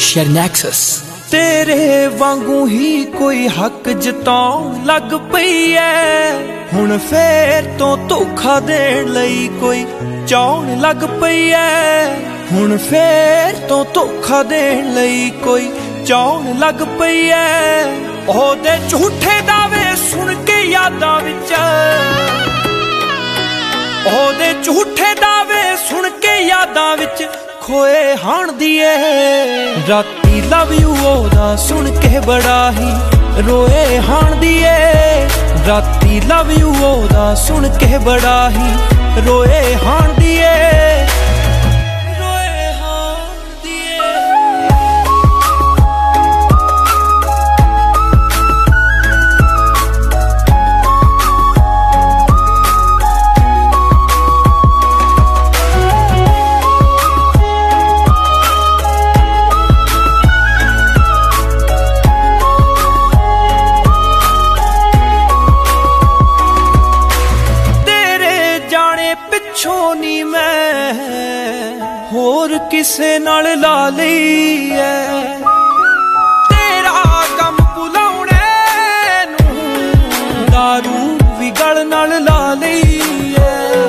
official ਤੇਰੇ ਵਾਂਗੂ ਹੀ ਕੋਈ ਹੱਕ ਜਤਾਉਣ ਲੱਗ ਪਈ ਐ। ਹੁਣ ਫੇਰ ਤੋਂ ਧੋਖਾ ਦੇਣ ਲਈ ਕੋਈ ਚਾਉਣ ਲੱਗ ਪਈ ਐ। ਹੁਣ ਫੇਰ ਤੋਂ ਧੋਖਾ ਦੇਣ ਲਈ ਕੋਈ ਚਾਉਣ ਲੱਗ ਪਈ ਐ। ਉਹਦੇ ਝੂਠੇ ਦਾਵੇ ਸੁਣ ਕੇ ਯਾਦਾਂ ਵਿੱਚ। ਉਹਦੇ ਝੂਠੇ ਦਾਵੇ ਸੁਣ ਕੇ ਯਾਦਾਂ ਵਿੱਚ ਖੋਏ ਹਾਣ ਦੀਏ। ਰਾਤੀ ਲਵ ਯੂ ਉਹਦਾ ਸੁਣ ਕੇ ਬੜਾ ਹੀ ਰੋਏ ਹਾਣ ਦੀਏ। ਰਾਤੀ ਲਵ ਯੂ ਉਹਦਾ ਸੁਣ ਕੇ ਬੜਾ ਹੀ ਰੋਏ ਹਾਣ ਹੋਰ ਕਿਸੇ ਨਾਲ ਲਾ ਲਈ ਐ ਤੇਰਾ ਕੰਮ ਭੁਲਾਉਣੇ ਨੂੰ ਦਾਰੂ ਵੀ ਗਲ ਨਾਲ ਲਾ ਲਈ ਐ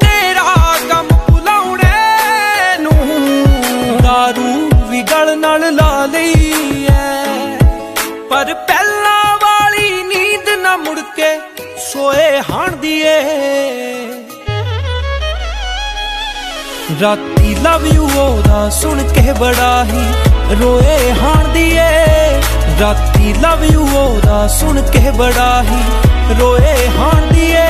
ਤੇਰਾ ਕੰਮ ਭੁਲਾਉਣੇ ਨੂੰ ਦਾਰੂ ਵੀ ਗਲ ਨਾਲ ਲਾ ਲਈ ਐ ਪਰ ਪਹਿਲਾਂ ਵਾਲੀ ਨੀਂਦ ਨਾ ਮੁੜ ਕੇ ਸੋਏ ਹਾਣ ਦੀਏ ਰਾਤੀ ਲਵ ਯੂ ਉਹਦਾ ਸੁਣ ਕੇ ਬੜਾ ਹੀ ਰੋਏ ਹਾਣ ਦੀਏ ਰਾਤੀ ਲਵ ਯੂ ਉਹਦਾ ਸੁਣ ਕੇ ਬੜਾ ਹੀ ਰੋਏ ਹਾਣ ਦੀਏ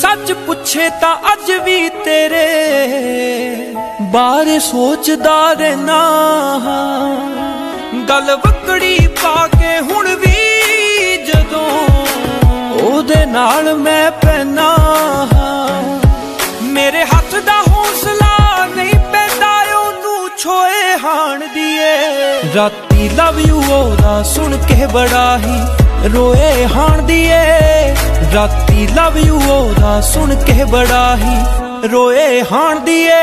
ਸੱਚ ਪੁੱਛੇ ਤਾਂ ਅੱਜ ਵੀ ਤੇਰੇ ਬਾਰੇ ਸੋਚਦਾ ਰਹਿਣਾ ਗੱਲ ਵਕੜੀ ਪਾ ਕੇ ਹੁਣ ਵੀ ਜਦੋਂ ਉਹਦੇ ਨਾਲ ਮੈਂ ਪੈਣਾ ਮੇਰੇ ਹੱਥ ਦਾ ਹੌਸਲਾ ਨਹੀਂ ਪੈਂਦਾ ਉਹਨੂੰ ਛੋਏ ਹਾਣ ਦੀਏ। ਰਾਤੀ ਲਵ ਯੂ ਉਹਦਾ ਸੁਣ ਕੇ ਬੜਾ ਹੀ ਰੋਏ ਹਾਣ ਦੀਏ। ਰਾਤੀ ਲਵ ਯੂ ਉਹਦਾ ਸੁਣ ਕੇ ਬੜਾ ਹੀ ਰੋਏ ਹਾਣ ਦੀਏ।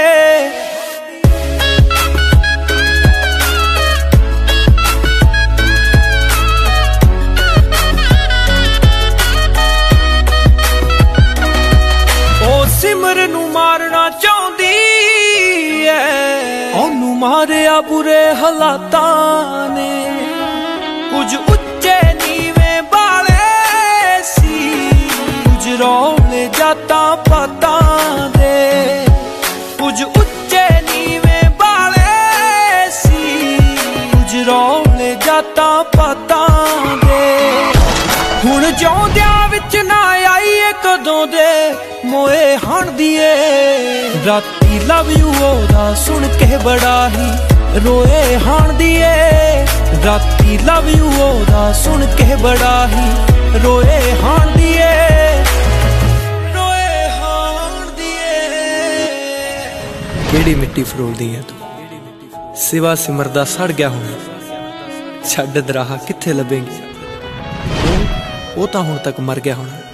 ਸਿਮਰ ਨੂੰ ਮਾਰਨਾ ਚਾਹੁੰਦੀ ਐ। ਉਹਨੂੰ ਮਾਰਿਆ ਬੁਰੇ ਹਾਲਾਤਾਂ ਨੇ। ਕੁਝ ਉੱਚੇ ਨੀਵੇਂ ਬਾਲੇ ਸੀ। ਕੁਝ ਰੌਲੇ ਜਾਤਾਂ ਪਤਾ ਦੇ। ਕੁਝ ਉੱਚੇ ਨੀਵੇਂ ਬਾਲੇ ਸੀ। ਕੁਝ ਰੌਲੇ ਜਾਤਾਂ ਪਤਾ ਦੇ। ਹੁਣ ਜਿਉਂਦਿਆਂ ਵਿੱਚ ਨਾ ਕਦੋਂ ਦੇ ਮੋਏ ਹਣ ਦੀਏ? ਰਾਤੀ ਲਵ ਯੂ ਉਹਦਾ ਸੁਣ ਕੇ ਬੜਾ ਹੀ ਰੋਏ ਹਣ ਦੀਏ। ਰਾਤੀ ਲਵ ਯੂ ਉਹਦਾ ਸੁਣ ਕੇ ਬੜਾ ਹੀ ਰੋਏ ਹਣ ਦੀਏ। ਕਿਹੜੀ ਮਿੱਟੀ ਫਰੋਲਦੀ ਹੈ ਤੂੰ? ਸਿਵਾ ਸਿਮਰਦਾ ਸੜ ਗਿਆ ਹੁਣ। ਛੱਡ ਦਰਾਹਾ, ਕਿੱਥੇ ਲੱਭੇਂਗੀ? ਉਹ ਤਾਂ ਹੁਣ ਤੱਕ ਮਰ ਗਿਆ ਹੋਣਾ।